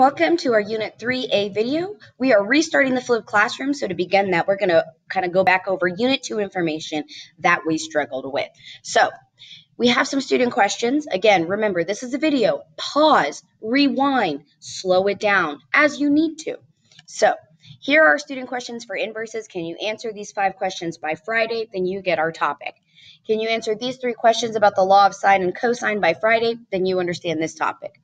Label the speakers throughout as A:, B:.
A: welcome to our Unit 3A video. We are restarting the flipped classroom, so to begin that, we're going to kind of go back over Unit 2 information that we struggled with. So, we have some student questions. Again, remember, this is a video. Pause, rewind, slow it down as you need to. So, here are student questions for inverses. Can you answer these five questions by Friday? Then you get our topic. Can you answer these three questions about the law of sine and cosine by Friday? Then you understand this topic.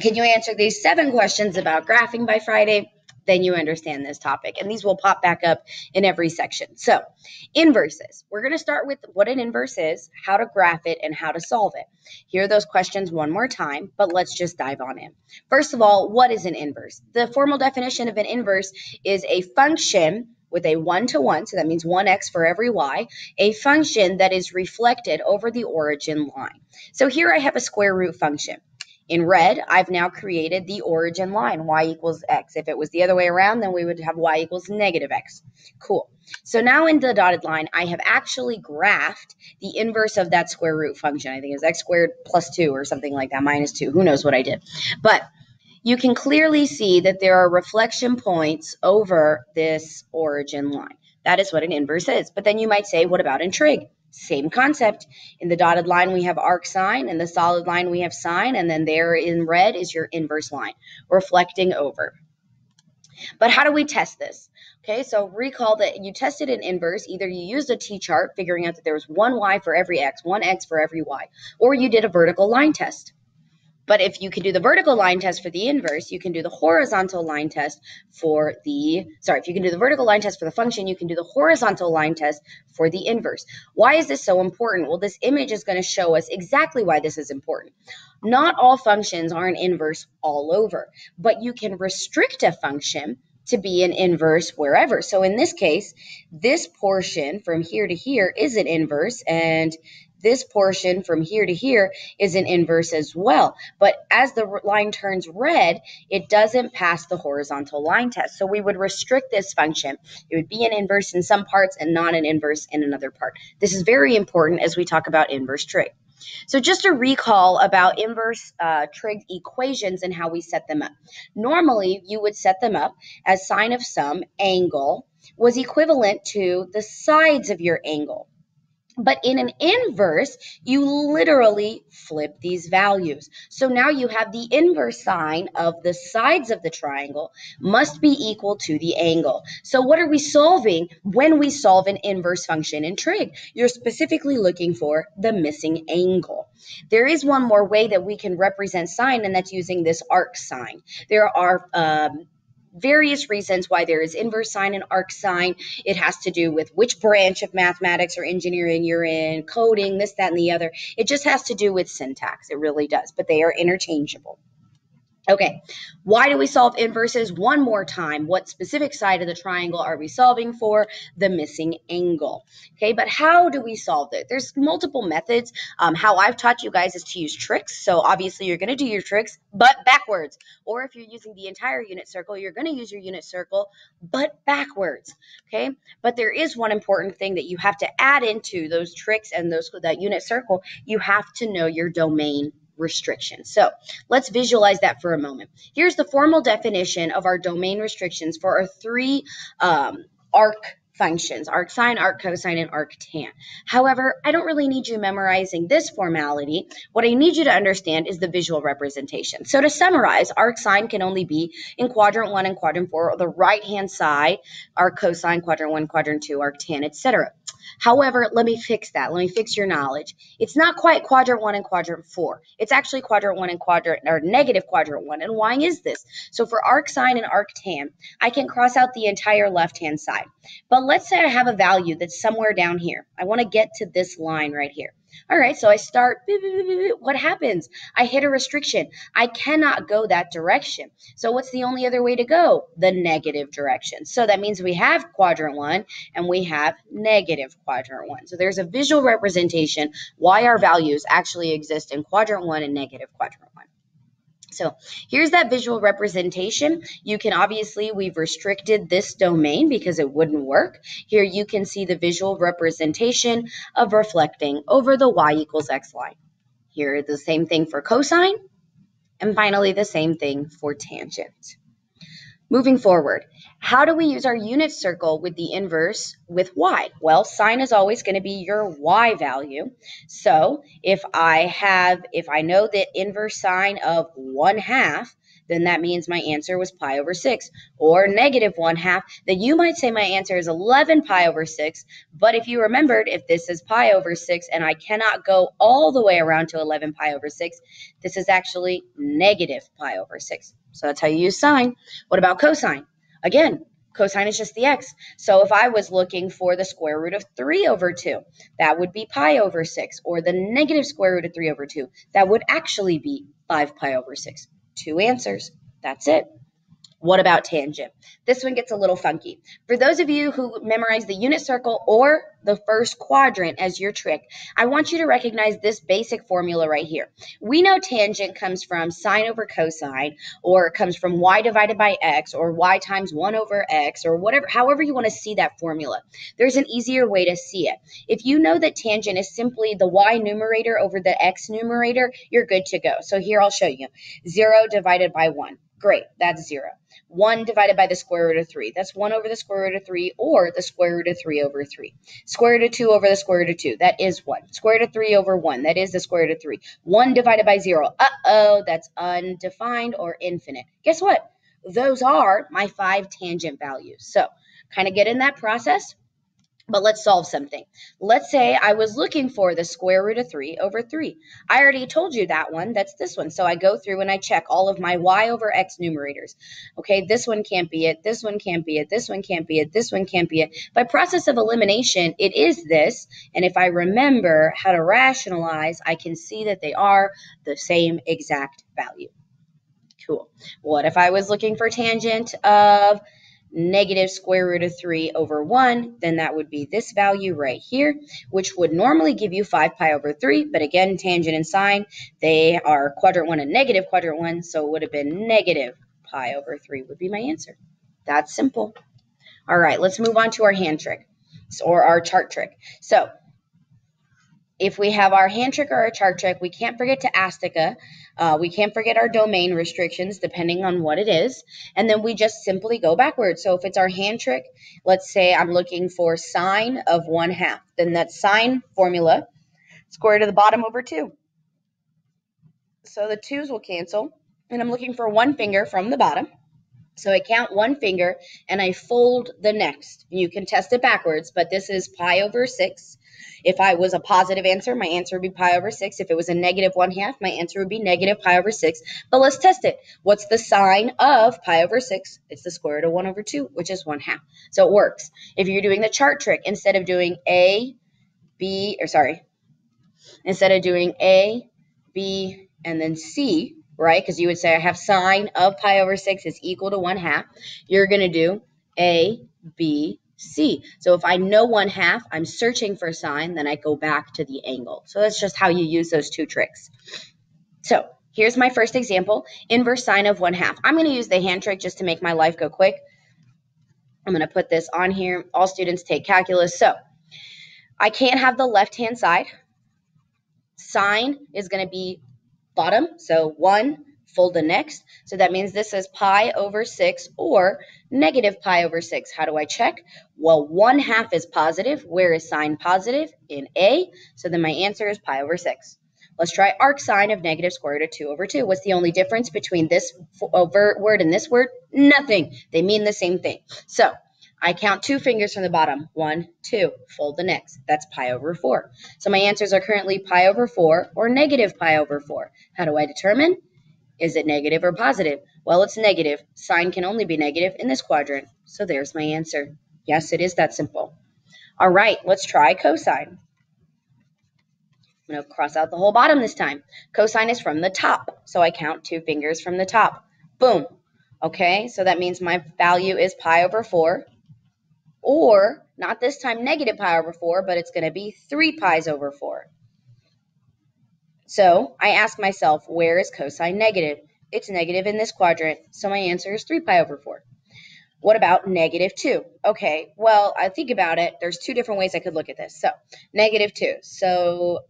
A: Can you answer these seven questions about graphing by Friday? Then you understand this topic. And these will pop back up in every section. So, inverses. We're going to start with what an inverse is, how to graph it, and how to solve it. Here are those questions one more time, but let's just dive on in. First of all, what is an inverse? The formal definition of an inverse is a function with a one to one, so that means 1x for every y, a function that is reflected over the origin line. So here I have a square root function. In red, I've now created the origin line, y equals x. If it was the other way around, then we would have y equals negative x. Cool. So now in the dotted line, I have actually graphed the inverse of that square root function. I think it's x squared plus 2 or something like that, minus 2. Who knows what I did. But you can clearly see that there are reflection points over this origin line. That is what an inverse is. But then you might say, what about in trig? Same concept. In the dotted line, we have arc sine. In the solid line, we have sine. And then there in red is your inverse line, reflecting over. But how do we test this? Okay, so recall that you tested an inverse. Either you used a t-chart, figuring out that there was one y for every x, one x for every y, or you did a vertical line test. But if you can do the vertical line test for the inverse, you can do the horizontal line test for the, sorry, if you can do the vertical line test for the function, you can do the horizontal line test for the inverse. Why is this so important? Well, this image is going to show us exactly why this is important. Not all functions are an inverse all over, but you can restrict a function to be an inverse wherever. So in this case, this portion from here to here is an inverse, and this portion from here to here is an inverse as well. But as the line turns red, it doesn't pass the horizontal line test. So we would restrict this function. It would be an inverse in some parts and not an inverse in another part. This is very important as we talk about inverse trig. So just a recall about inverse uh, trig equations and how we set them up. Normally, you would set them up as sine of some angle was equivalent to the sides of your angle. But in an inverse, you literally flip these values. So now you have the inverse sine of the sides of the triangle must be equal to the angle. So what are we solving when we solve an inverse function in trig? You're specifically looking for the missing angle. There is one more way that we can represent sine, and that's using this arc sine. There are um, various reasons why there is inverse sine and arc sine. It has to do with which branch of mathematics or engineering you're in, coding, this, that, and the other. It just has to do with syntax. It really does, but they are interchangeable. Okay, why do we solve inverses? One more time, what specific side of the triangle are we solving for? The missing angle. Okay, but how do we solve it? There's multiple methods. Um, how I've taught you guys is to use tricks. So obviously you're going to do your tricks, but backwards. Or if you're using the entire unit circle, you're going to use your unit circle, but backwards. Okay, but there is one important thing that you have to add into those tricks and those that unit circle. You have to know your domain restrictions. So let's visualize that for a moment. Here's the formal definition of our domain restrictions for our three um, arc functions, arc sine, arc cosine, and arc tan. However, I don't really need you memorizing this formality. What I need you to understand is the visual representation. So to summarize, arc sine can only be in quadrant 1 and quadrant 4, or the right-hand side, arc cosine, quadrant 1, quadrant 2, arc tan, etc. However, let me fix that. Let me fix your knowledge. It's not quite quadrant one and quadrant four. It's actually quadrant one and quadrant or negative quadrant one. And why is this? So for arc sine and arc tan, I can cross out the entire left-hand side. But let's say I have a value that's somewhere down here. I want to get to this line right here. All right, so I start, what happens? I hit a restriction. I cannot go that direction. So what's the only other way to go? The negative direction. So that means we have quadrant one and we have negative quadrant one. So there's a visual representation why our values actually exist in quadrant one and negative quadrant one. So here's that visual representation. You can obviously, we've restricted this domain because it wouldn't work. Here you can see the visual representation of reflecting over the y equals x line. Here the same thing for cosine. And finally, the same thing for tangent. Moving forward, how do we use our unit circle with the inverse with y? Well, sine is always going to be your y value. So if I have, if I know the inverse sine of 1 half, then that means my answer was pi over 6. Or negative 1 half, then you might say my answer is 11 pi over 6. But if you remembered, if this is pi over 6 and I cannot go all the way around to 11 pi over 6, this is actually negative pi over 6. So that's how you use sine. What about cosine? Again, cosine is just the x. So if I was looking for the square root of 3 over 2, that would be pi over 6. Or the negative square root of 3 over 2, that would actually be 5 pi over 6. Two answers. That's it. What about tangent? This one gets a little funky. For those of you who memorize the unit circle or the first quadrant as your trick, I want you to recognize this basic formula right here. We know tangent comes from sine over cosine, or it comes from y divided by x, or y times 1 over x, or whatever, however you want to see that formula. There's an easier way to see it. If you know that tangent is simply the y numerator over the x numerator, you're good to go. So here I'll show you. 0 divided by 1. Great, that's 0. 1 divided by the square root of 3. That's 1 over the square root of 3 or the square root of 3 over 3. Square root of 2 over the square root of 2. That is 1. Square root of 3 over 1. That is the square root of 3. 1 divided by 0. Uh-oh, that's undefined or infinite. Guess what? Those are my five tangent values. So kind of get in that process. But let's solve something. Let's say I was looking for the square root of 3 over 3. I already told you that one. That's this one. So I go through and I check all of my y over x numerators. Okay, this one can't be it. This one can't be it. This one can't be it. This one can't be it. By process of elimination, it is this. And if I remember how to rationalize, I can see that they are the same exact value. Cool. What if I was looking for tangent of negative square root of 3 over 1, then that would be this value right here, which would normally give you 5 pi over 3. But again, tangent and sine, they are quadrant 1 and negative quadrant 1, so it would have been negative pi over 3 would be my answer. That's simple. All right, let's move on to our hand trick or our chart trick. So if we have our hand trick or our chart trick, we can't forget to ASTICA. Uh, we can't forget our domain restrictions depending on what it is. And then we just simply go backwards. So if it's our hand trick, let's say I'm looking for sine of 1 half. Then that sine formula, square to the bottom over 2. So the 2's will cancel. And I'm looking for one finger from the bottom. So I count one finger and I fold the next. You can test it backwards, but this is pi over 6. If I was a positive answer, my answer would be pi over 6. If it was a negative 1 half, my answer would be negative pi over 6. But let's test it. What's the sine of pi over 6? It's the square root of 1 over 2, which is 1 half. So it works. If you're doing the chart trick, instead of doing A, B, or sorry, instead of doing A, B, and then C, right? Because you would say I have sine of pi over 6 is equal to 1 half. You're going to do A, B, C. So if I know 1 half, I'm searching for sine, then I go back to the angle. So that's just how you use those two tricks. So here's my first example, inverse sine of 1 half. I'm going to use the hand trick just to make my life go quick. I'm going to put this on here. All students take calculus. So I can't have the left-hand side. Sine is going to be bottom. So 1 fold the next. So that means this is pi over 6 or negative pi over 6. How do I check? Well, 1 half is positive. Where is sine positive? In A. So then my answer is pi over 6. Let's try arc sine of negative square root of 2 over 2. What's the only difference between this uh, word and this word? Nothing. They mean the same thing. So I count two fingers from the bottom. One, two. Fold the next. That's pi over 4. So my answers are currently pi over 4 or negative pi over 4. How do I determine? Is it negative or positive? Well, it's negative. Sine can only be negative in this quadrant. So there's my answer. Yes, it is that simple. All right, let's try cosine. I'm going to cross out the whole bottom this time. Cosine is from the top, so I count two fingers from the top. Boom. Okay, so that means my value is pi over 4. Or, not this time negative pi over 4, but it's going to be 3 pi's over 4. So I ask myself, where is cosine negative? It's negative in this quadrant, so my answer is 3 pi over 4. What about negative 2? Okay, well, I think about it. There's two different ways I could look at this. So, negative 2. So,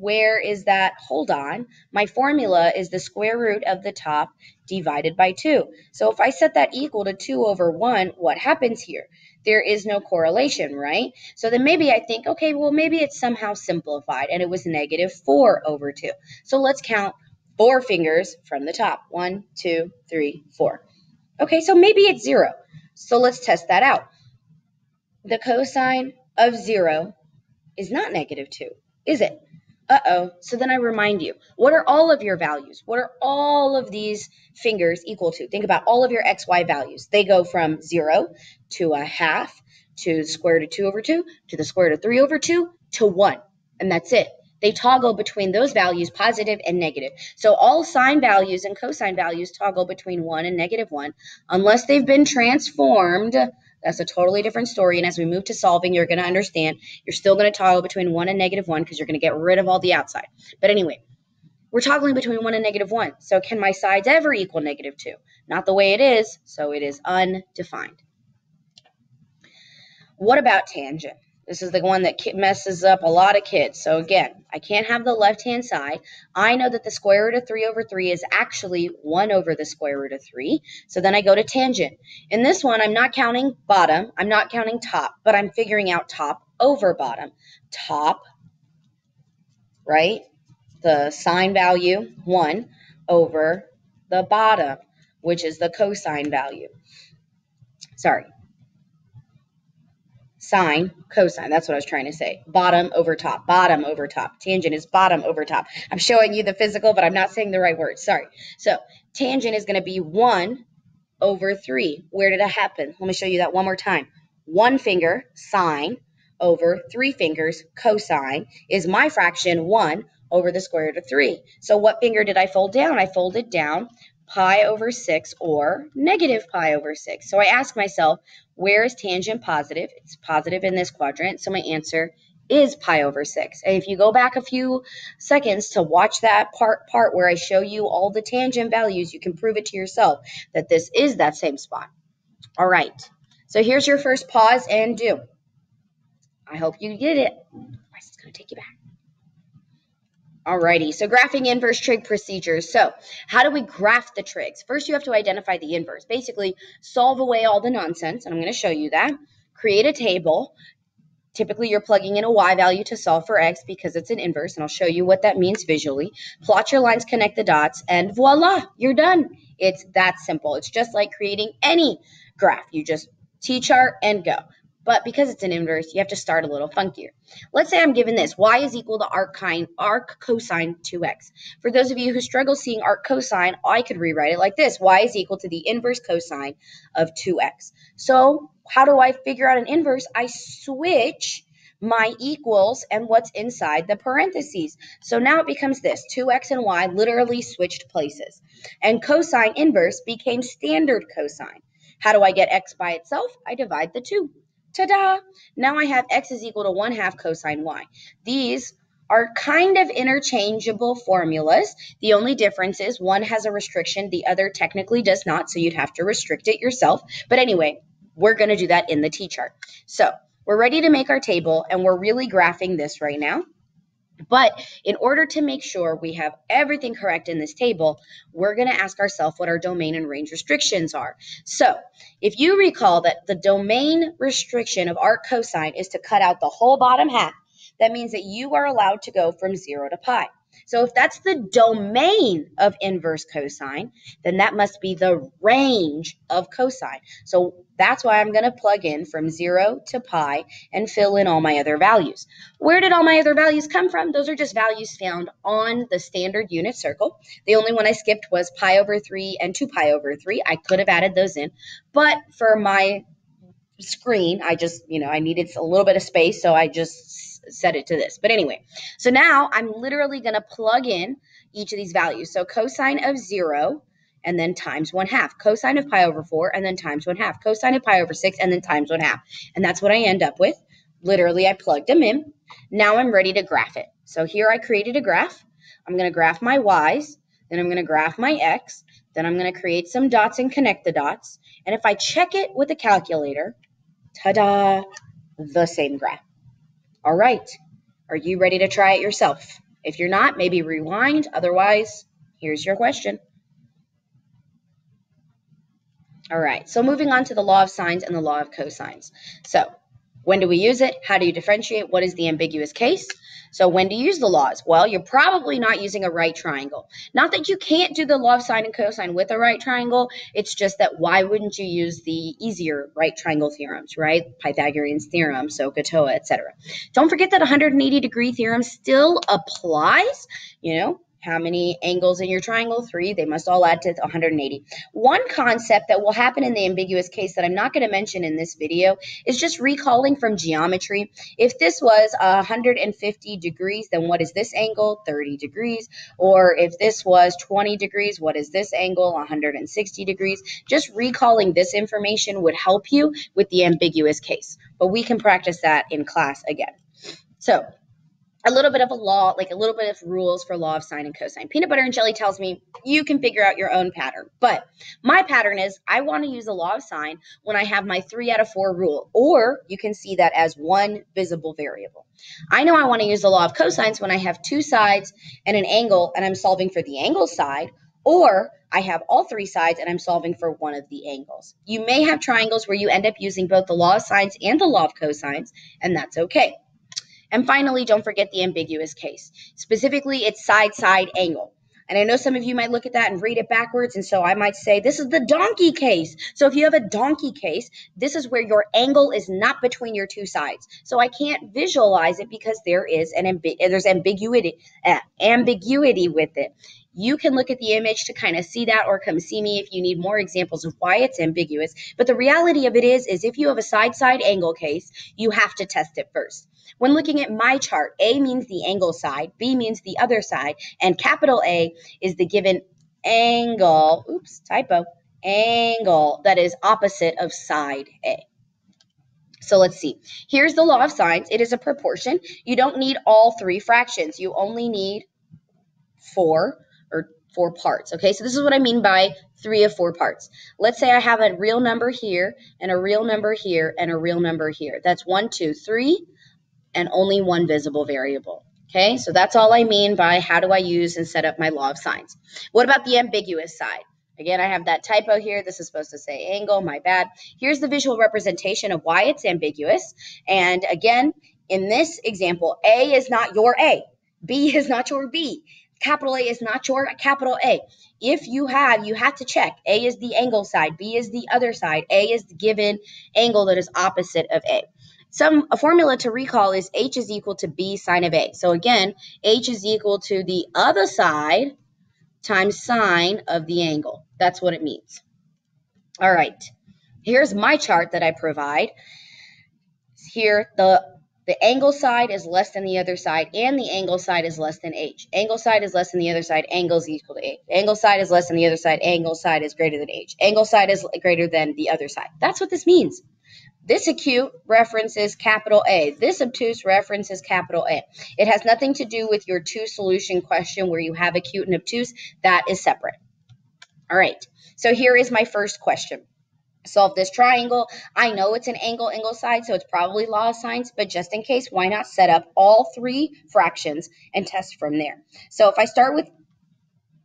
A: where is that? Hold on. My formula is the square root of the top divided by 2. So if I set that equal to 2 over 1, what happens here? There is no correlation, right? So then maybe I think, okay, well, maybe it's somehow simplified, and it was negative 4 over 2. So let's count four fingers from the top. One, two, three, four. Okay, so maybe it's 0. So let's test that out. The cosine of 0 is not negative 2, is it? Uh-oh. So then I remind you, what are all of your values? What are all of these fingers equal to? Think about all of your xy values. They go from 0 to a half to the square root of 2 over 2 to the square root of 3 over 2 to 1. And that's it. They toggle between those values, positive and negative. So all sine values and cosine values toggle between 1 and negative 1 unless they've been transformed that's a totally different story. And as we move to solving, you're going to understand you're still going to toggle between 1 and negative 1 because you're going to get rid of all the outside. But anyway, we're toggling between 1 and negative 1. So can my sides ever equal negative 2? Not the way it is, so it is undefined. What about tangent? This is the one that messes up a lot of kids. So again, I can't have the left-hand side. I know that the square root of 3 over 3 is actually 1 over the square root of 3. So then I go to tangent. In this one, I'm not counting bottom. I'm not counting top, but I'm figuring out top over bottom. Top, right? The sine value, 1, over the bottom, which is the cosine value. Sorry, sine, cosine. That's what I was trying to say. Bottom over top, bottom over top. Tangent is bottom over top. I'm showing you the physical, but I'm not saying the right word. Sorry. So tangent is going to be 1 over 3. Where did it happen? Let me show you that one more time. One finger, sine, over three fingers, cosine, is my fraction 1 over the square root of 3. So what finger did I fold down? I folded down pi over 6 or negative pi over 6. So I ask myself, where is tangent positive? It's positive in this quadrant, so my answer is pi over 6. And if you go back a few seconds to watch that part part where I show you all the tangent values, you can prove it to yourself that this is that same spot. All right. So here's your first pause and do. I hope you get it. Otherwise, it's going to take you back. Alrighty, so graphing inverse trig procedures. So how do we graph the trigs? First, you have to identify the inverse. Basically, solve away all the nonsense, and I'm going to show you that. Create a table. Typically, you're plugging in a y value to solve for x because it's an inverse, and I'll show you what that means visually. Plot your lines, connect the dots, and voila, you're done. It's that simple. It's just like creating any graph. You just T-chart and go. But because it's an inverse, you have to start a little funkier. Let's say I'm given this. y is equal to arc, arc cosine 2x. For those of you who struggle seeing arc cosine, I could rewrite it like this. y is equal to the inverse cosine of 2x. So how do I figure out an inverse? I switch my equals and what's inside the parentheses. So now it becomes this. 2x and y literally switched places. And cosine inverse became standard cosine. How do I get x by itself? I divide the 2. Ta-da! Now I have x is equal to 1 half cosine y. These are kind of interchangeable formulas. The only difference is one has a restriction, the other technically does not, so you'd have to restrict it yourself. But anyway, we're going to do that in the t-chart. So we're ready to make our table, and we're really graphing this right now. But in order to make sure we have everything correct in this table, we're going to ask ourselves what our domain and range restrictions are. So if you recall that the domain restriction of arc cosine is to cut out the whole bottom half, that means that you are allowed to go from 0 to pi. So if that's the domain of inverse cosine, then that must be the range of cosine. So that's why I'm going to plug in from 0 to pi and fill in all my other values. Where did all my other values come from? Those are just values found on the standard unit circle. The only one I skipped was pi over 3 and 2 pi over 3. I could have added those in, but for my screen, I just, you know, I needed a little bit of space, so I just set it to this. But anyway, so now I'm literally going to plug in each of these values. So cosine of 0 and then times 1 half. Cosine of pi over 4 and then times 1 half. Cosine of pi over 6 and then times 1 half. And that's what I end up with. Literally, I plugged them in. Now I'm ready to graph it. So here I created a graph. I'm going to graph my y's. Then I'm going to graph my x. Then I'm going to create some dots and connect the dots. And if I check it with a calculator, ta-da, the same graph. All right. Are you ready to try it yourself? If you're not, maybe rewind. Otherwise, here's your question. All right, so moving on to the law of sines and the law of cosines. So when do we use it? How do you differentiate? What is the ambiguous case? So when to use the laws? Well, you're probably not using a right triangle. Not that you can't do the law of sine and cosine with a right triangle. It's just that why wouldn't you use the easier right triangle theorems, right? Pythagorean's theorem, SOHCAHTOA, etc. Don't forget that 180 degree theorem still applies. You know, how many angles in your triangle? Three. They must all add to 180. One concept that will happen in the ambiguous case that I'm not going to mention in this video is just recalling from geometry. If this was 150 degrees, then what is this angle? 30 degrees. Or if this was 20 degrees, what is this angle? 160 degrees. Just recalling this information would help you with the ambiguous case. But we can practice that in class again. So a little bit of a law, like a little bit of rules for law of sine and cosine. Peanut butter and jelly tells me you can figure out your own pattern. But my pattern is I want to use the law of sine when I have my three out of four rule, or you can see that as one visible variable. I know I want to use the law of cosines when I have two sides and an angle and I'm solving for the angle side, or I have all three sides and I'm solving for one of the angles. You may have triangles where you end up using both the law of sines and the law of cosines, and that's okay. And finally, don't forget the ambiguous case. Specifically, it's side-side angle. And I know some of you might look at that and read it backwards. And so I might say, this is the donkey case. So if you have a donkey case, this is where your angle is not between your two sides. So I can't visualize it because there is an ambi- there's ambiguity, uh, ambiguity with it. You can look at the image to kind of see that or come see me if you need more examples of why it's ambiguous. But the reality of it is, is if you have a side-side angle case, you have to test it first. When looking at my chart, A means the angle side, B means the other side, and capital A is the given angle, oops, typo, angle that is opposite of side A. So let's see. Here's the law of sines. It is a proportion. You don't need all three fractions. You only need four four parts. Okay, so this is what I mean by three of four parts. Let's say I have a real number here and a real number here and a real number here. That's one, two, three, and only one visible variable. Okay, so that's all I mean by how do I use and set up my law of sines. What about the ambiguous side? Again, I have that typo here. This is supposed to say angle, my bad. Here's the visual representation of why it's ambiguous. And again, in this example, A is not your A. B is not your B. Capital A is not your capital A. If you have, you have to check. A is the angle side. B is the other side. A is the given angle that is opposite of A. Some a formula to recall is h is equal to b sine of a. So again, h is equal to the other side times sine of the angle. That's what it means. All right. Here's my chart that I provide. Here, the the angle side is less than the other side, and the angle side is less than h. Angle side is less than the other side, angle is equal to h. Angle side is less than the other side, angle side is greater than h. Angle side is greater than the other side. That's what this means. This acute references capital A. This obtuse references capital A. It has nothing to do with your two solution question where you have acute and obtuse. That is separate. All right, so here is my first question. Solve this triangle. I know it's an angle, angle side, so it's probably law of sines, but just in case, why not set up all three fractions and test from there? So if I start with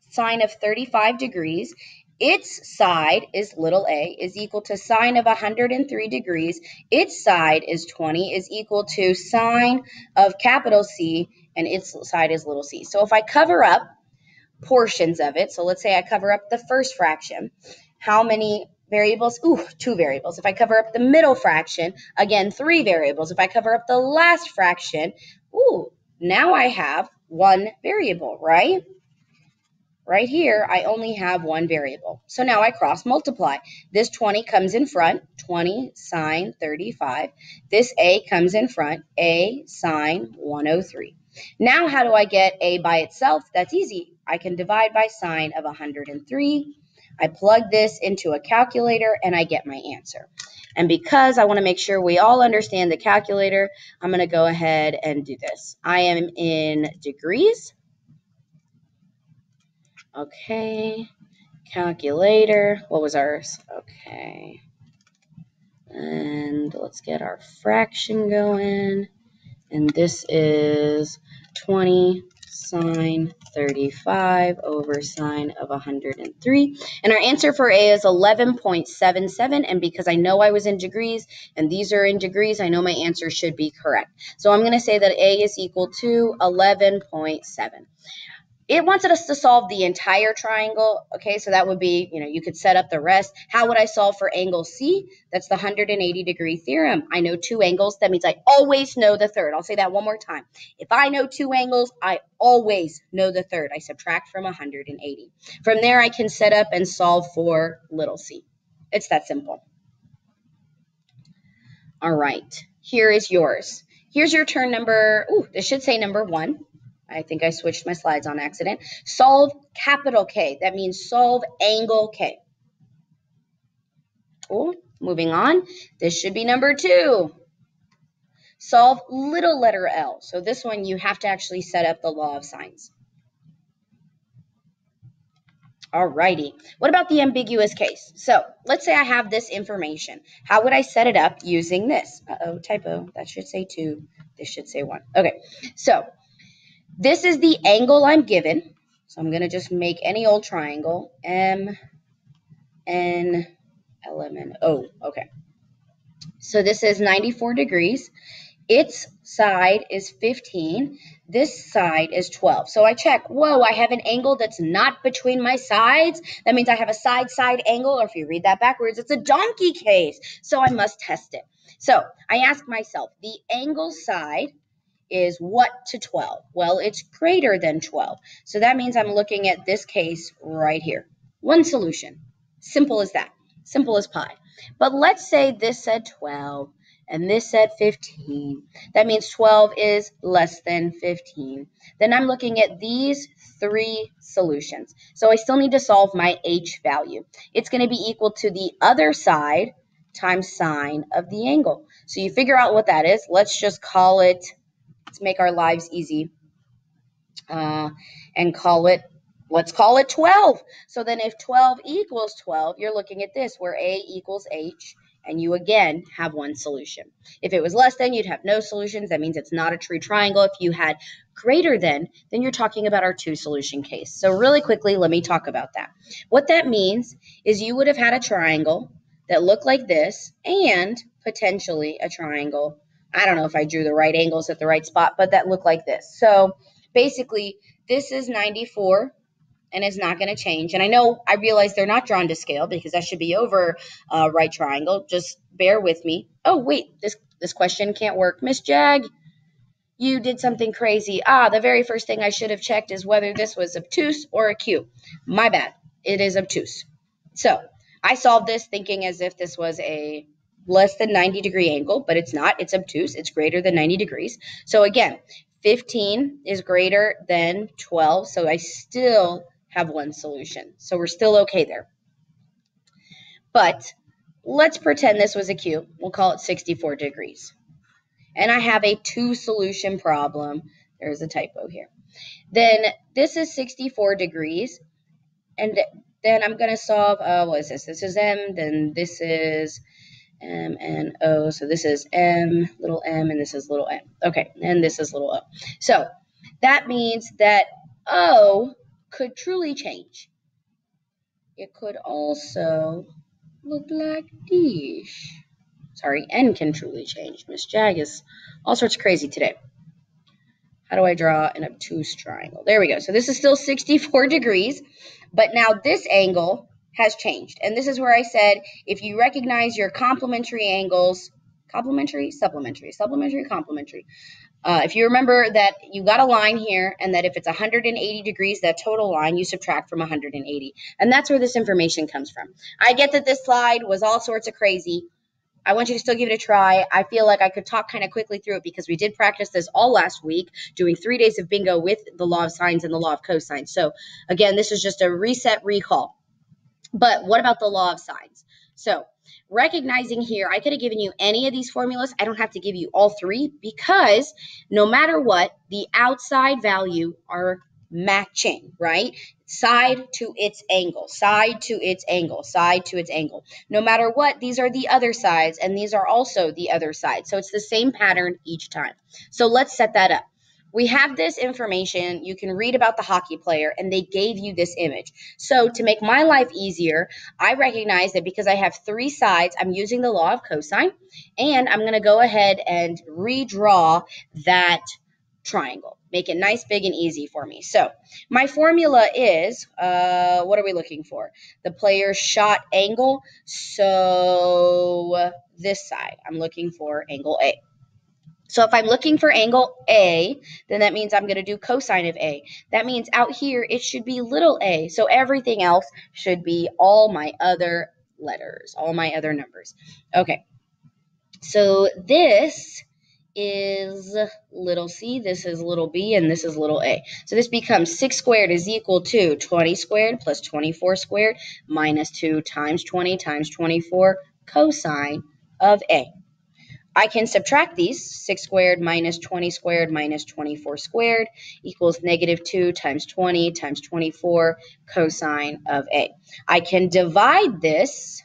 A: sine of 35 degrees its side is little a is equal to sine of 103 degrees. Its side is 20 is equal to sine of capital C and its side is little c. So if I cover up portions of it, so let's say I cover up the first fraction, how many variables? Ooh, two variables. If I cover up the middle fraction, again, three variables. If I cover up the last fraction, ooh, now I have one variable, right? Right here, I only have one variable. So now I cross multiply. This 20 comes in front, 20 sine 35. This A comes in front, A sine 103. Now how do I get A by itself? That's easy. I can divide by sine of 103. I plug this into a calculator and I get my answer. And because I want to make sure we all understand the calculator, I'm going to go ahead and do this. I am in degrees. Okay. Calculator. What was ours? Okay. And let's get our fraction going. And this is 20 sine 35 over sine of 103. And our answer for A is 11.77. And because I know I was in degrees and these are in degrees, I know my answer should be correct. So I'm going to say that A is equal to 11.7 it wanted us to solve the entire triangle. Okay, so that would be, you know, you could set up the rest. How would I solve for angle C? That's the 180 degree theorem. I know two angles. That means I always know the third. I'll say that one more time. If I know two angles, I always know the third. I subtract from 180. From there, I can set up and solve for little c. It's that simple. All right, here is yours. Here's your turn number, ooh, this should say number one. I think I switched my slides on accident. Solve capital K. That means solve angle K. Cool. Moving on. This should be number two. Solve little letter L. So this one, you have to actually set up the law of sines. Alrighty. What about the ambiguous case? So let's say I have this information. How would I set it up using this? Uh-oh, typo. That should say two. This should say one. Okay. So this is the angle I'm given. So I'm going to just make any old triangle. M, N, L, M, N, O. Okay. So this is 94 degrees. Its side is 15. This side is 12. So I check, whoa, I have an angle that's not between my sides. That means I have a side-side angle, or if you read that backwards, it's a donkey case. So I must test it. So I ask myself, the angle side is what to 12? Well, it's greater than 12. So that means I'm looking at this case right here. One solution. Simple as that. Simple as pie. But let's say this said 12 and this said 15. That means 12 is less than 15. Then I'm looking at these three solutions. So I still need to solve my h value. It's going to be equal to the other side times sine of the angle. So you figure out what that is. Let's just call it Let's make our lives easy uh, and call it, let's call it 12. So then if 12 equals 12, you're looking at this where A equals H and you again have one solution. If it was less than, you'd have no solutions. That means it's not a true triangle. If you had greater than, then you're talking about our two solution case. So really quickly, let me talk about that. What that means is you would have had a triangle that looked like this and potentially a triangle I don't know if I drew the right angles at the right spot, but that looked like this. So basically, this is 94 and it's not going to change. And I know I realize they're not drawn to scale because that should be over uh, right triangle. Just bear with me. Oh, wait, this, this question can't work. Miss Jag, you did something crazy. Ah, the very first thing I should have checked is whether this was obtuse or acute. My bad. It is obtuse. So I solved this thinking as if this was a less than 90 degree angle, but it's not. It's obtuse. It's greater than 90 degrees. So again, 15 is greater than 12. So I still have one solution. So we're still okay there. But let's pretend this was acute. We'll call it 64 degrees. And I have a two solution problem. There's a typo here. Then this is 64 degrees. And then I'm going to solve, uh, what is this? This is M, then this is M and O. So this is M, little m, and this is little m. Okay, and this is little o. So that means that O could truly change. It could also look like this. Sorry, N can truly change. Miss Jag is all sorts of crazy today. How do I draw an obtuse triangle? There we go. So this is still 64 degrees, but now this angle has changed. And this is where I said if you recognize your complementary angles, complementary, supplementary, supplementary, complementary. Uh, if you remember that you got a line here and that if it's 180 degrees, that total line, you subtract from 180. And that's where this information comes from. I get that this slide was all sorts of crazy. I want you to still give it a try. I feel like I could talk kind of quickly through it because we did practice this all last week, doing three days of bingo with the law of sines and the law of cosines. So again, this is just a reset recall. But what about the law of sines? So recognizing here, I could have given you any of these formulas. I don't have to give you all three because no matter what, the outside value are matching, right? Side to its angle, side to its angle, side to its angle. No matter what, these are the other sides, and these are also the other sides. So it's the same pattern each time. So let's set that up. We have this information. You can read about the hockey player, and they gave you this image. So, to make my life easier, I recognize that because I have three sides, I'm using the law of cosine, and I'm going to go ahead and redraw that triangle. Make it nice, big, and easy for me. So, my formula is uh, what are we looking for? The player's shot angle. So, this side, I'm looking for angle A. So if I'm looking for angle A, then that means I'm going to do cosine of A. That means out here it should be little a. So everything else should be all my other letters, all my other numbers. Okay. So this is little c, this is little b, and this is little a. So this becomes 6 squared is equal to 20 squared plus 24 squared minus 2 times 20 times 24 cosine of a. I can subtract these. 6 squared minus 20 squared minus 24 squared equals negative 2 times 20 times 24 cosine of A. I can divide this.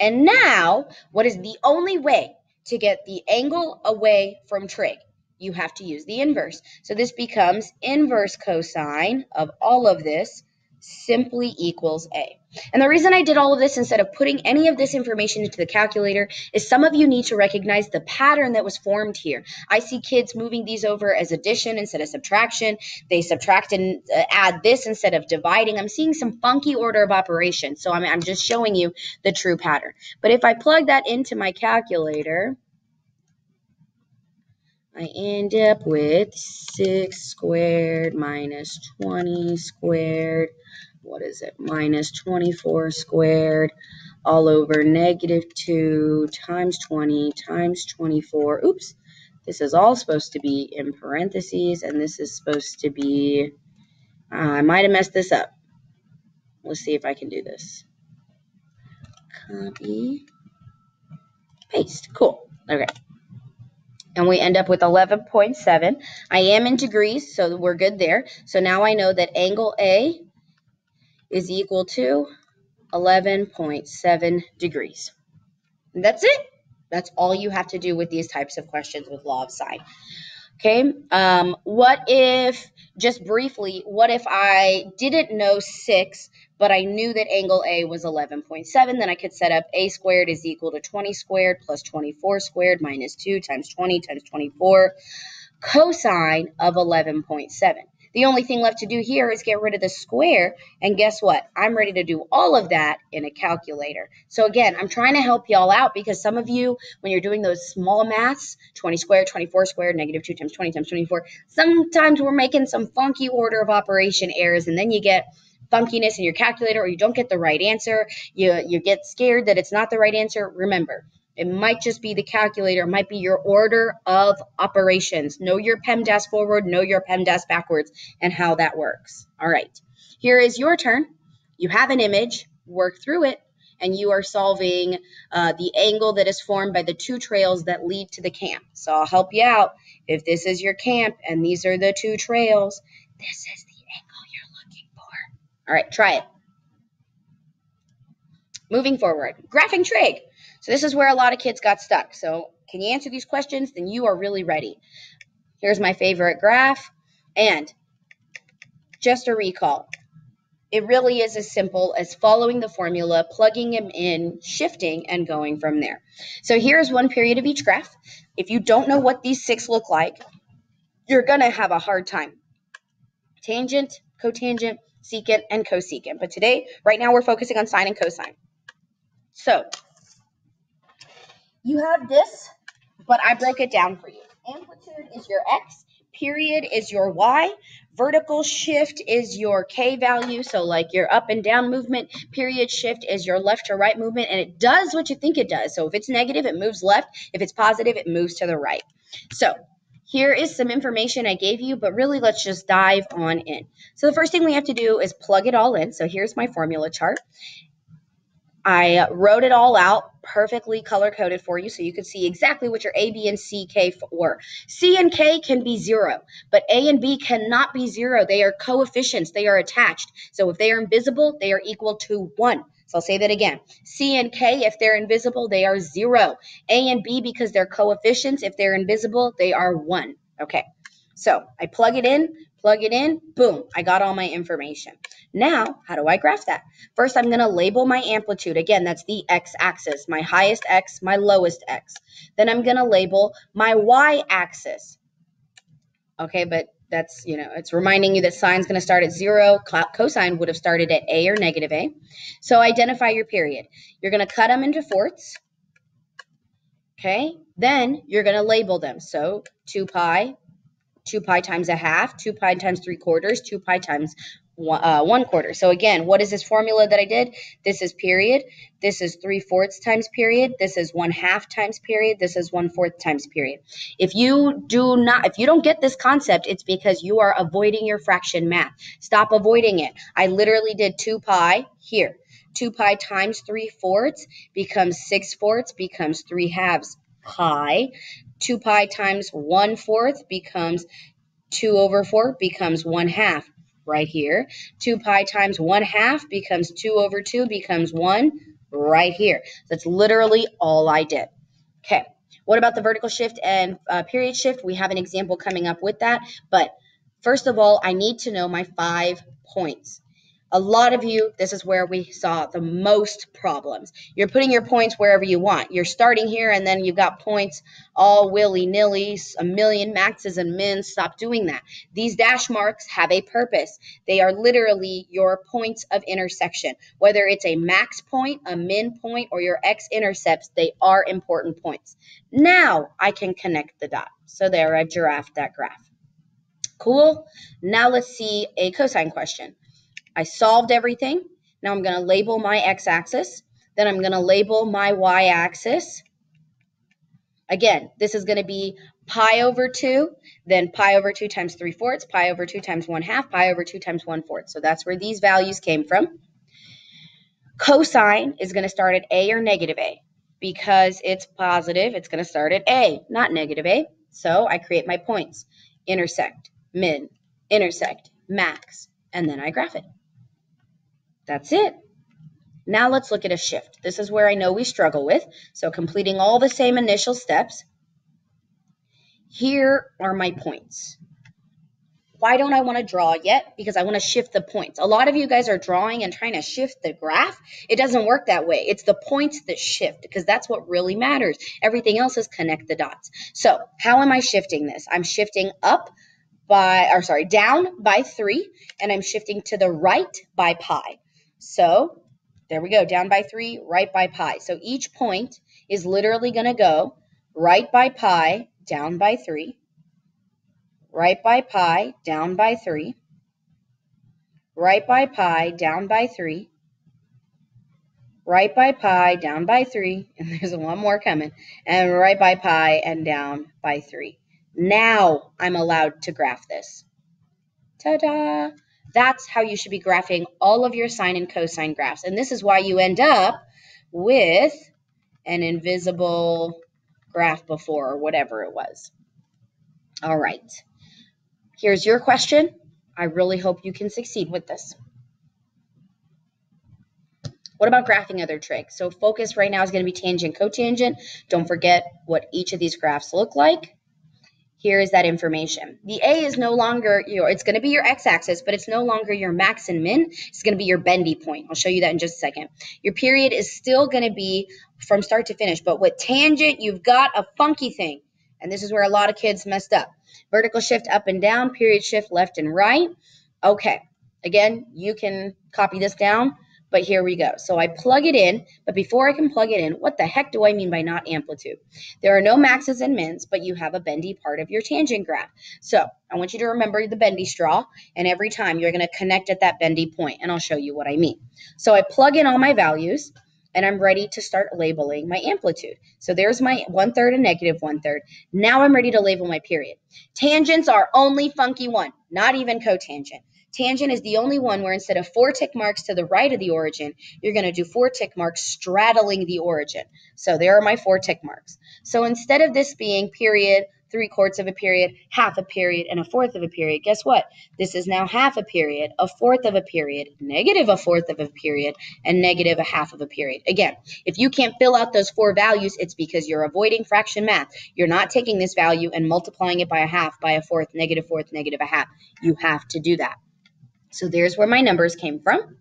A: And now, what is the only way to get the angle away from trig? You have to use the inverse. So this becomes inverse cosine of all of this simply equals A. And the reason I did all of this instead of putting any of this information into the calculator is some of you need to recognize the pattern that was formed here. I see kids moving these over as addition instead of subtraction. They subtract and uh, add this instead of dividing. I'm seeing some funky order of operations. So I'm, I'm just showing you the true pattern. But if I plug that into my calculator, I end up with 6 squared minus 20 squared what is it, minus 24 squared all over negative 2 times 20 times 24. Oops, this is all supposed to be in parentheses, and this is supposed to be, uh, I might have messed this up. Let's see if I can do this. Copy, paste. Cool. Okay. And we end up with 11.7. I am in degrees, so we're good there. So now I know that angle A is equal to 11.7 degrees. And that's it. That's all you have to do with these types of questions with law of sine. Okay, um, what if, just briefly, what if I didn't know 6, but I knew that angle A was 11.7, then I could set up A squared is equal to 20 squared plus 24 squared minus 2 times 20 times 24 cosine of 11.7. The only thing left to do here is get rid of the square. And guess what? I'm ready to do all of that in a calculator. So again, I'm trying to help y'all out because some of you, when you're doing those small maths, 20 squared, 24 squared, negative 2 times 20 times 24, sometimes we're making some funky order of operation errors. And then you get funkiness in your calculator or you don't get the right answer. You, you get scared that it's not the right answer. Remember, it might just be the calculator, it might be your order of operations. Know your PEMDAS forward, know your PEMDAS backwards, and how that works. All right, here is your turn. You have an image, work through it, and you are solving uh, the angle that is formed by the two trails that lead to the camp. So I'll help you out. If this is your camp and these are the two trails, this is the angle you're looking for. All right, try it. Moving forward, graphing trig. So this is where a lot of kids got stuck. So can you answer these questions? Then you are really ready. Here's my favorite graph. And just a recall. It really is as simple as following the formula, plugging them in, shifting, and going from there. So here's one period of each graph. If you don't know what these six look like, you're going to have a hard time. Tangent, cotangent, secant, and cosecant. But today, right now, we're focusing on sine and cosine. So you have this, but I broke it down for you. Amplitude is your x, period is your y, vertical shift is your k value, so like your up and down movement, period shift is your left to right movement, and it does what you think it does. So if it's negative, it moves left. If it's positive, it moves to the right. So here is some information I gave you, but really let's just dive on in. So the first thing we have to do is plug it all in. So here's my formula chart. I wrote it all out perfectly color coded for you so you could see exactly what your A, B, and C, K were. C and K can be zero, but A and B cannot be zero. They are coefficients, they are attached. So if they are invisible, they are equal to one. So I'll say that again. C and K, if they're invisible, they are 0. A and B, because they're coefficients, if they're invisible, they are 1. Okay, so I plug it in, plug it in, boom, I got all my information. Now, how do I graph that? First, I'm going to label my amplitude. Again, that's the x-axis, my highest x, my lowest x. Then I'm going to label my y-axis. Okay, but that's, you know, it's reminding you that sine's going to start at 0. Cosine would have started at a or negative a. So identify your period. You're going to cut them into fourths. Okay, then you're going to label them. So 2 pi, 2 pi times a half, 2 pi times 3 quarters, 2 pi times one, uh, 1 quarter. So again, what is this formula that I did? This is period. This is 3 fourths times period. This is 1 half times period. This is 1 fourth times period. If you do not, if you don't get this concept, it's because you are avoiding your fraction math. Stop avoiding it. I literally did 2 pi here. 2 pi times 3 fourths becomes 6 fourths, becomes 3 halves pi. 2 pi times 1 fourth becomes 2 over 4 becomes 1 half right here. 2 pi times 1 half becomes 2 over 2 becomes 1 right here. That's literally all I did. Okay, what about the vertical shift and uh, period shift? We have an example coming up with that. But first of all, I need to know my five points a lot of you, this is where we saw the most problems. You're putting your points wherever you want. You're starting here and then you've got points all willy nilly, a million maxes and mins. Stop doing that. These dash marks have a purpose. They are literally your points of intersection. Whether it's a max point, a min point, or your x intercepts, they are important points. Now I can connect the dots. So there, I've giraffe that graph. Cool. Now let's see a cosine question. I solved everything. Now I'm going to label my x-axis. Then I'm going to label my y-axis. Again, this is going to be pi over 2, then pi over 2 times 3 fourths, pi over 2 times 1 half, pi over 2 times 1 fourth. So that's where these values came from. Cosine is going to start at a or negative a. Because it's positive, it's going to start at a, not negative a. So I create my points. Intersect, min, intersect, max, and then I graph it. That's it. Now let's look at a shift. This is where I know we struggle with. So completing all the same initial steps. Here are my points. Why don't I want to draw yet? Because I want to shift the points. A lot of you guys are drawing and trying to shift the graph. It doesn't work that way. It's the points that shift because that's what really matters. Everything else is connect the dots. So how am I shifting this? I'm shifting up by, or sorry, down by 3, and I'm shifting to the right by pi. So there we go, down by 3, right by pi. So each point is literally going to go right by pi, down by 3, right by pi, down by 3, right by pi, down by 3, right by pi, down by 3, and there's one more coming, and right by pi and down by 3. Now I'm allowed to graph this. Ta-da! That's how you should be graphing all of your sine and cosine graphs. And this is why you end up with an invisible graph before or whatever it was. All right. Here's your question. I really hope you can succeed with this. What about graphing other tricks? So focus right now is going to be tangent, cotangent. Don't forget what each of these graphs look like here is that information. The A is no longer your, it's going to be your x-axis, but it's no longer your max and min. It's going to be your bendy point. I'll show you that in just a second. Your period is still going to be from start to finish, but with tangent, you've got a funky thing. And this is where a lot of kids messed up. Vertical shift up and down, period shift left and right. Okay, again, you can copy this down but here we go. So I plug it in, but before I can plug it in, what the heck do I mean by not amplitude? There are no maxes and mins, but you have a bendy part of your tangent graph. So I want you to remember the bendy straw, and every time you're going to connect at that bendy point, and I'll show you what I mean. So I plug in all my values, and I'm ready to start labeling my amplitude. So there's my one third and negative one third. Now I'm ready to label my period. Tangents are only funky one, not even cotangent. Tangent is the only one where instead of four tick marks to the right of the origin, you're going to do four tick marks straddling the origin. So there are my four tick marks. So instead of this being period three quarters of a period, half a period, and a fourth of a period. Guess what? This is now half a period, a fourth of a period, negative a fourth of a period, and negative a half of a period. Again, if you can't fill out those four values, it's because you're avoiding fraction math. You're not taking this value and multiplying it by a half, by a fourth, negative fourth, negative a half. You have to do that. So there's where my numbers came from.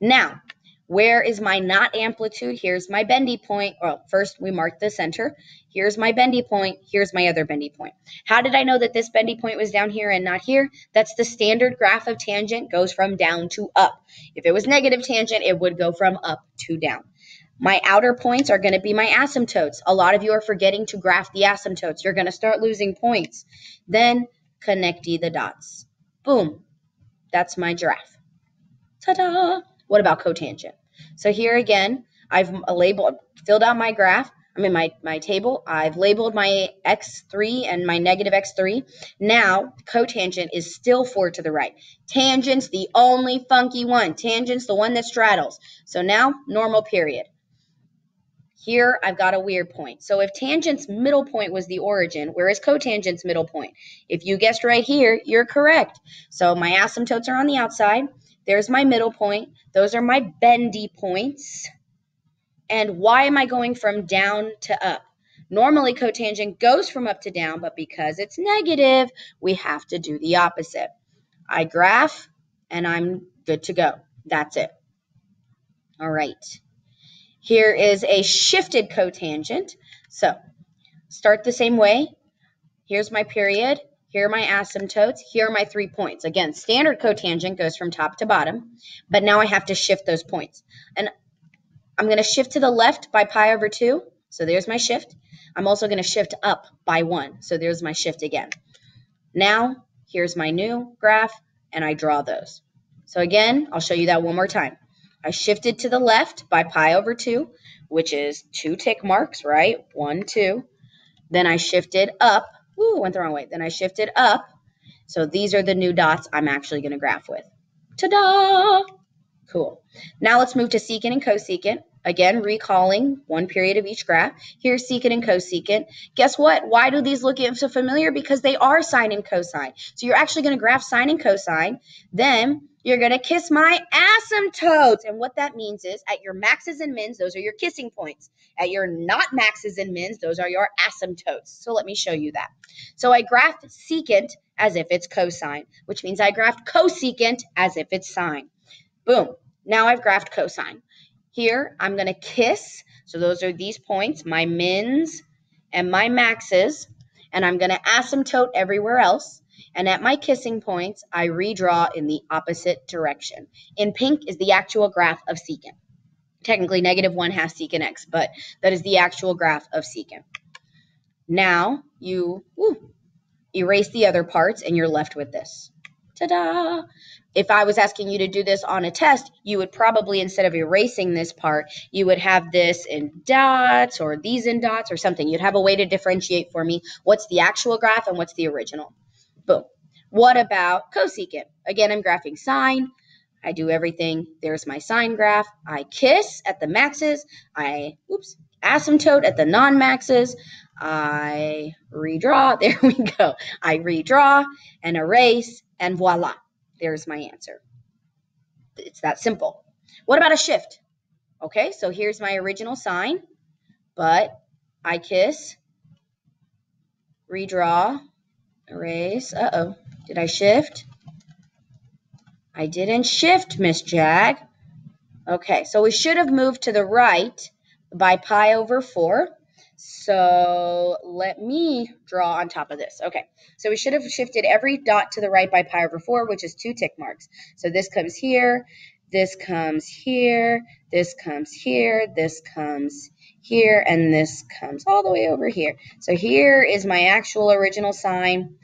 A: Now, where is my not amplitude? Here's my bendy point. Well, first we mark the center. Here's my bendy point. Here's my other bendy point. How did I know that this bendy point was down here and not here? That's the standard graph of tangent goes from down to up. If it was negative tangent, it would go from up to down. My outer points are going to be my asymptotes. A lot of you are forgetting to graph the asymptotes. You're going to start losing points. Then connect the dots. Boom. That's my giraffe. Ta-da! What about cotangent? So here again, I've labeled, filled out my graph. I mean, my, my table. I've labeled my x3 and my negative x3. Now, cotangent is still 4 to the right. Tangent's the only funky one. Tangent's the one that straddles. So now, normal period. Here, I've got a weird point. So if tangent's middle point was the origin, where is cotangent's middle point? If you guessed right here, you're correct. So my asymptotes are on the outside. There's my middle point. Those are my bendy points. And why am I going from down to up? Normally, cotangent goes from up to down, but because it's negative, we have to do the opposite. I graph, and I'm good to go. That's it. All right. Here is a shifted cotangent. So, start the same way. Here's my period. Here are my asymptotes. Here are my three points. Again, standard cotangent goes from top to bottom, but now I have to shift those points. And I'm going to shift to the left by pi over 2. So there's my shift. I'm also going to shift up by 1. So there's my shift again. Now, here's my new graph, and I draw those. So again, I'll show you that one more time. I shifted to the left by pi over 2, which is two tick marks, right? 1, 2. Then I shifted up Ooh, went the wrong way. Then I shifted up. So these are the new dots I'm actually going to graph with. Ta-da! Cool. Now let's move to secant and cosecant. Again, recalling one period of each graph. Here's secant and cosecant. Guess what? Why do these look so familiar? Because they are sine and cosine. So you're actually going to graph sine and cosine. Then you're going to kiss my asymptotes. And what that means is at your maxes and mins, those are your kissing points. At your not maxes and mins, those are your asymptotes. So let me show you that. So I graphed secant as if it's cosine, which means I graphed cosecant as if it's sine. Boom. Now I've graphed cosine. Here, I'm going to kiss. So those are these points, my mins and my maxes. And I'm going to asymptote everywhere else. And at my kissing points, I redraw in the opposite direction. In pink is the actual graph of secant. Technically, negative 1 half secant x, but that is the actual graph of secant. Now, you woo, erase the other parts, and you're left with this. Ta-da! If I was asking you to do this on a test, you would probably, instead of erasing this part, you would have this in dots or these in dots or something. You'd have a way to differentiate for me what's the actual graph and what's the original. What about cosecant? Again, I'm graphing sine. I do everything. There's my sine graph. I kiss at the maxes. I, oops, asymptote at the non-maxes. I redraw. There we go. I redraw and erase and voila. There's my answer. It's that simple. What about a shift? Okay, so here's my original sine, but I kiss, redraw, erase. Uh-oh, did I shift? I didn't shift, Miss Jag. Okay, so we should have moved to the right by pi over 4. So let me draw on top of this. Okay, so we should have shifted every dot to the right by pi over 4, which is two tick marks. So this comes here, this comes here, this comes here, this comes here, and this comes all the way over here. So here is my actual original sine.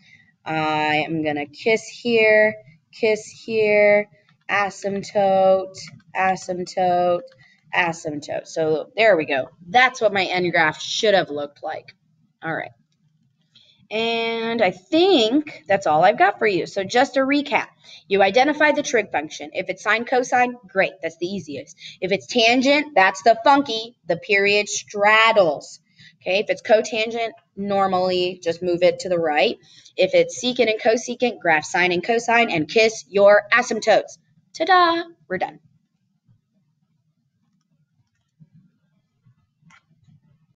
A: I am going to kiss here, kiss here, asymptote, asymptote, asymptote. So there we go. That's what my end graph should have looked like. All right. And I think that's all I've got for you. So just a recap. You identify the trig function. If it's sine cosine, great. That's the easiest. If it's tangent, that's the funky. The period straddles. Okay, if it's cotangent, normally just move it to the right. If it's secant and cosecant, graph sine and cosine and kiss your asymptotes. Ta-da, we're done.